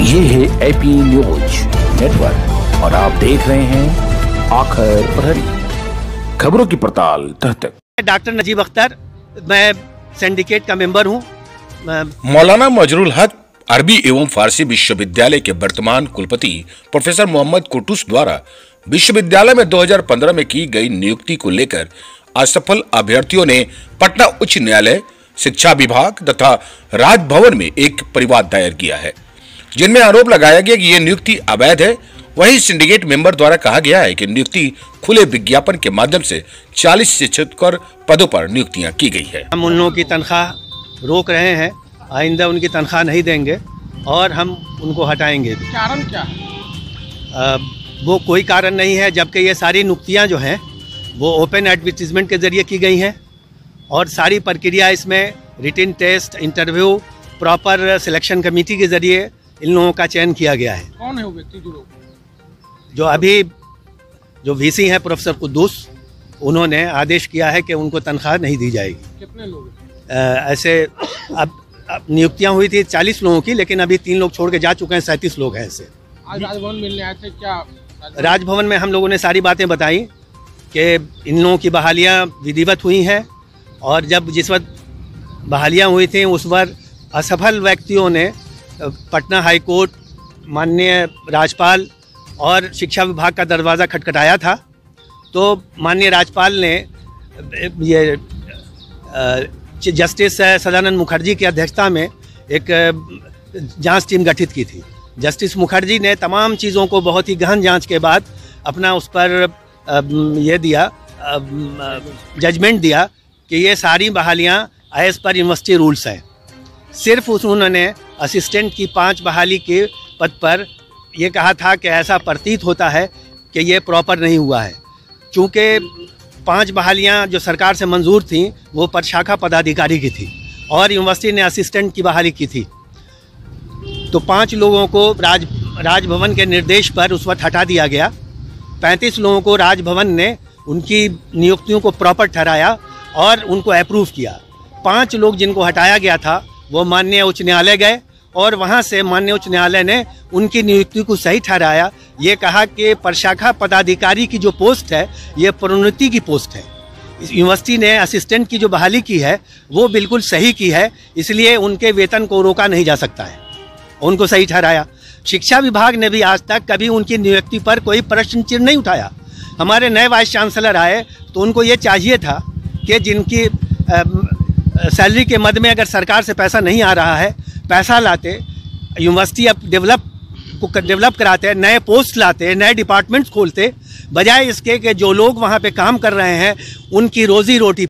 ये है AP news network और आप देख रहे हैं आखिर प्रहरी। खबरों की पड़ताल तह तक डॉक्टर नजीब अख्तर मैं सिंडिकेट का मेंबर हूँ। मैं मौलाना मजरुल हक अरबी एवं फारसी विश्वविद्यालय के वर्तमान कुलपति प्रोफेसर मोहम्मद कुटुस द्वारा विश्वविद्यालय में 2015 में की गई नियुक्ति को लेकर असफल अभ्यर्थियों ने पटना उच्च न्यायालय शिक्षा विभाग तथा राजभवन में एक परिवाद दायर किया है। जिनमें आरोप लगाया गया कि यह नियुक्ति अवैध है वहीं सिंडिकेट मेंबर द्वारा कहा गया है कि नियुक्ति खुले विज्ञापन के माध्यम से 40 से छिहत्तर पदों पर नियुक्तियाँ की गई है। हम उन लोगों की तनख्वाह रोक रहे हैं आइंदा उनकी तनख्वाह नहीं देंगे और हम उनको हटाएँगे भी। कारण क्या? है वो कोई कारण नहीं है जबकि ये सारी नुक्तियाँ जो हैं वो ओपन एडवर्टीजमेंट के ज़रिए की गई हैं और सारी प्रक्रिया इसमें written test interview proper selection committee के ज़रिए इन लोगों का चयन किया गया है। कौन है वो व्यक्ति जो लोग जो अभी जो वीसी हैं प्रोफेसर कुद्दूस उन्होंने आदेश किया है कि उनको तनख्वाह नहीं दी जाएगी। कितने लोग ऐसे अब, अब नियुक्तियाँ हुई थी चालीस लोगों की लेकिन अभी तीन लोग छोड़ के जा चुके हैं सैंतीस लोग हैं ऐसे। राजभवन मिलने आए थे क्या राजभवन- में हम लोगों ने सारी बातें बताई कि इन लोगों की बहालियाँ विधिवत हुई हैं और जब जिस वक्त बहालियाँ हुई थी उस वक्त असफल व्यक्तियों ने पटना हाई कोर्ट, माननीय राज्यपाल और शिक्षा विभाग का दरवाज़ा खटखटाया था। तो माननीय राज्यपाल ने, ये जस्टिस सदानंद मुखर्जी की अध्यक्षता में एक जाँच टीम गठित की थी। जस्टिस मुखर्जी ने तमाम चीज़ों को बहुत ही गहन जाँच के बाद अपना उस पर यह दिया जजमेंट दिया कि ये सारी बहालियाँ एज पर यूनिवर्सिटी रूल्स हैं। सिर्फ़ उस उन्होंने असिस्टेंट की पाँच बहाली के पद पर ये कहा था कि ऐसा प्रतीत होता है कि ये प्रॉपर नहीं हुआ है। चूँकि पाँच बहालियाँ जो सरकार से मंजूर थीं, वो प्रशाखा पदाधिकारी की थी और यूनिवर्सिटी ने असिस्टेंट की बहाली की थी। तो पाँच लोगों को राज, राजभवन के निर्देश पर उस वक्त हटा दिया गया। पैंतीस लोगों को राजभवन ने उनकी नियुक्तियों को प्रॉपर ठहराया और उनको अप्रूव किया। पाँच लोग जिनको हटाया गया था वो माननीय उच्च न्यायालय गए और वहाँ से माननीय उच्च न्यायालय ने उनकी नियुक्ति को सही ठहराया। ये कहा कि प्रशाखा पदाधिकारी की जो पोस्ट है, ये प्रोन्नति की पोस्ट है। यूनिवर्सिटी ने असिस्टेंट की जो बहाली की है, वो बिल्कुल सही की है, इसलिए उनके वेतन को रोका नहीं जा सकता है। उनको सही ठहराया। शिक्षा विभाग ने भी आज तक कभी उनकी नियुक्ति पर कोई प्रश्न चिन्ह नहीं उठाया। हमारे नए वाइस चांसलर आए तो उनको ये चाहिए था कि जिनकी सैलरी के मद में अगर सरकार से पैसा नहीं आ रहा है, पैसा लाते, यूनिवर्सिटी अब डेवलप को डेवलप कराते नए पोस्ट लाते नए डिपार्टमेंट्स खोलते, बजाय इसके कि जो लोग वहाँ पे काम कर रहे हैं, उनकी रोज़ी रोटी